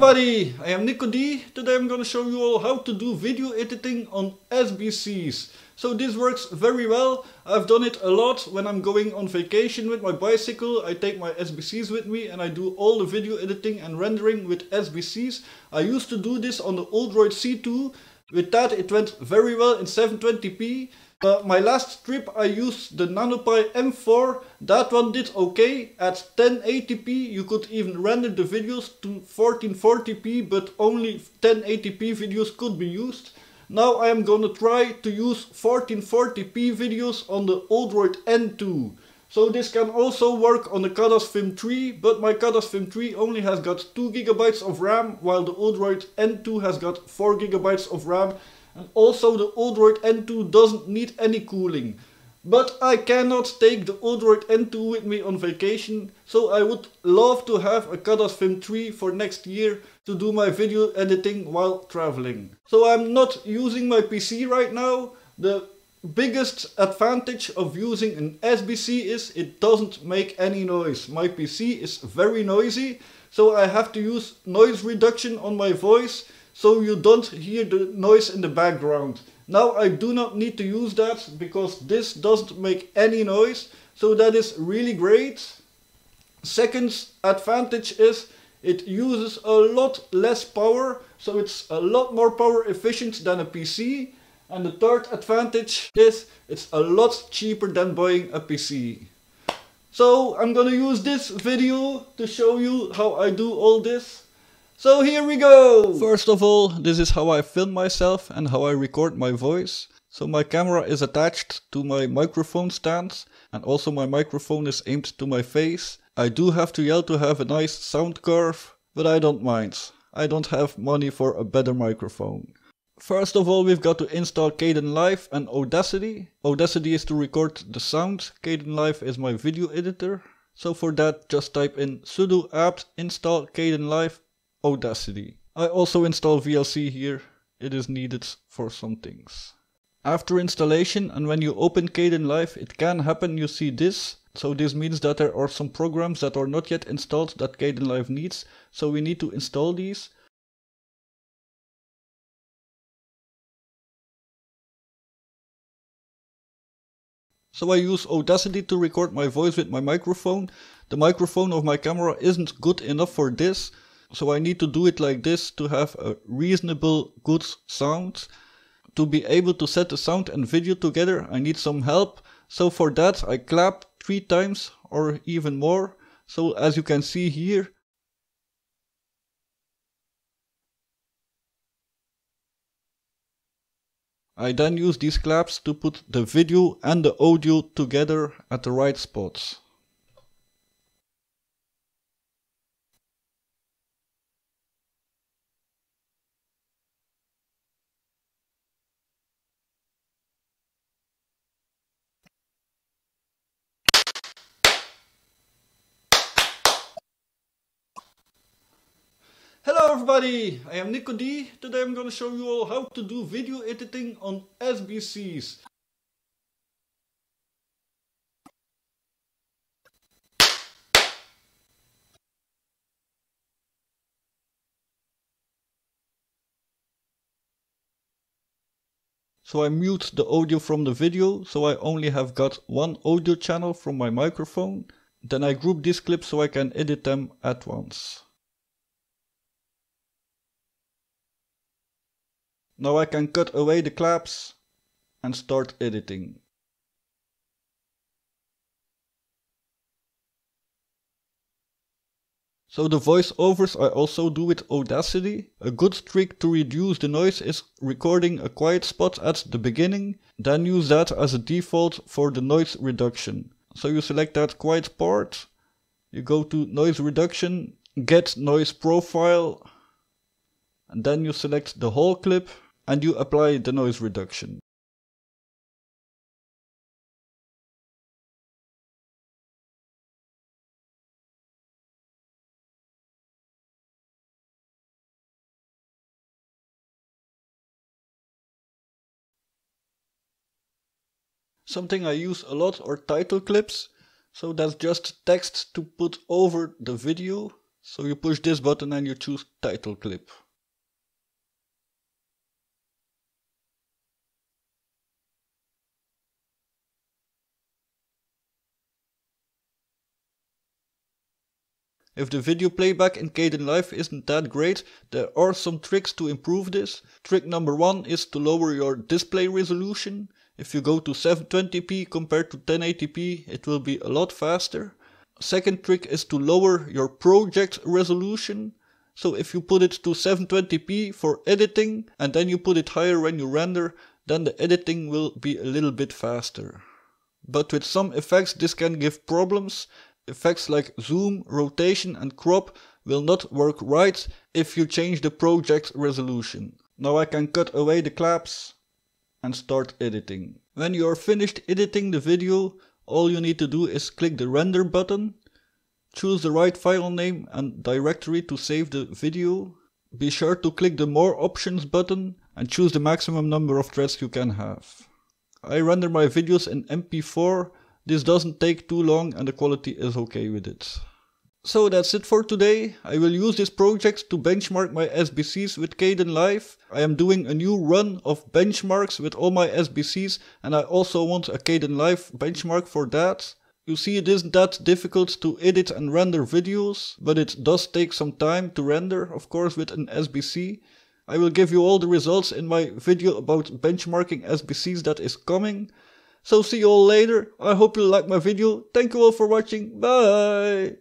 everybody, I am Nico D. Today I'm gonna show you all how to do video editing on SBCs. So this works very well. I've done it a lot when I'm going on vacation with my bicycle. I take my SBCs with me and I do all the video editing and rendering with SBCs. I used to do this on the Odroid C2. With that it went very well in 720p. Uh, my last trip I used the NanoPi M4, that one did okay. At 1080p you could even render the videos to 1440p but only 1080p videos could be used. Now I am gonna try to use 1440p videos on the Odroid N2. So this can also work on the Khadas VIM3, but my Khadas VIM3 only has got 2GB of RAM, while the Odroid N2 has got 4GB of RAM and also the Odroid N2 doesn't need any cooling. But I cannot take the Odroid N2 with me on vacation, so I would love to have a Khadas VIM3 for next year to do my video editing while traveling. So I'm not using my PC right now. The biggest advantage of using an SBC is it doesn't make any noise. My PC is very noisy, so I have to use noise reduction on my voice so you don't hear the noise in the background. Now I do not need to use that because this doesn't make any noise, so that is really great. Second advantage is it uses a lot less power, so it's a lot more power efficient than a PC. And the third advantage is it's a lot cheaper than buying a PC. So I'm gonna use this video to show you how I do all this. So here we go! First of all, this is how I film myself and how I record my voice. So my camera is attached to my microphone stand and also my microphone is aimed to my face. I do have to yell to have a nice sound curve, but I don't mind. I don't have money for a better microphone. First of all, we've got to install Caden Kdenlive and Audacity. Audacity is to record the sound, Caden Kdenlive is my video editor. So for that, just type in sudo apt install Caden Kdenlive Audacity. I also install VLC here, it is needed for some things. After installation and when you open Kdenlive it can happen you see this. So this means that there are some programs that are not yet installed that Kdenlive needs. So we need to install these. So I use Audacity to record my voice with my microphone. The microphone of my camera isn't good enough for this. So I need to do it like this to have a reasonable good sound. To be able to set the sound and video together I need some help. So for that I clap three times or even more. So as you can see here I then use these claps to put the video and the audio together at the right spots. Hello everybody, I am Nico D. Today I'm gonna show you all how to do video editing on SBCs. So I mute the audio from the video, so I only have got one audio channel from my microphone. Then I group these clips so I can edit them at once. Now I can cut away the claps and start editing. So the voiceovers I also do with Audacity. A good trick to reduce the noise is recording a quiet spot at the beginning, then use that as a default for the noise reduction. So you select that quiet part, you go to noise reduction, get noise profile, and then you select the whole clip and you apply the noise reduction. Something I use a lot are title clips. So that's just text to put over the video. So you push this button and you choose title clip. If the video playback in Kdenlive isn't that great, there are some tricks to improve this. Trick number one is to lower your display resolution. If you go to 720p compared to 1080p, it will be a lot faster. Second trick is to lower your project resolution. So if you put it to 720p for editing and then you put it higher when you render, then the editing will be a little bit faster. But with some effects this can give problems effects like zoom, rotation and crop will not work right if you change the project resolution. Now I can cut away the claps and start editing. When you are finished editing the video, all you need to do is click the render button, choose the right file name and directory to save the video. Be sure to click the more options button and choose the maximum number of threads you can have. I render my videos in MP4 this doesn't take too long and the quality is okay with it. So that's it for today. I will use this project to benchmark my SBCs with Caden Kdenlive. I am doing a new run of benchmarks with all my SBCs and I also want a Caden Kdenlive benchmark for that. You see it isn't that difficult to edit and render videos, but it does take some time to render, of course with an SBC. I will give you all the results in my video about benchmarking SBCs that is coming. So see you all later. I hope you like my video. Thank you all for watching. Bye.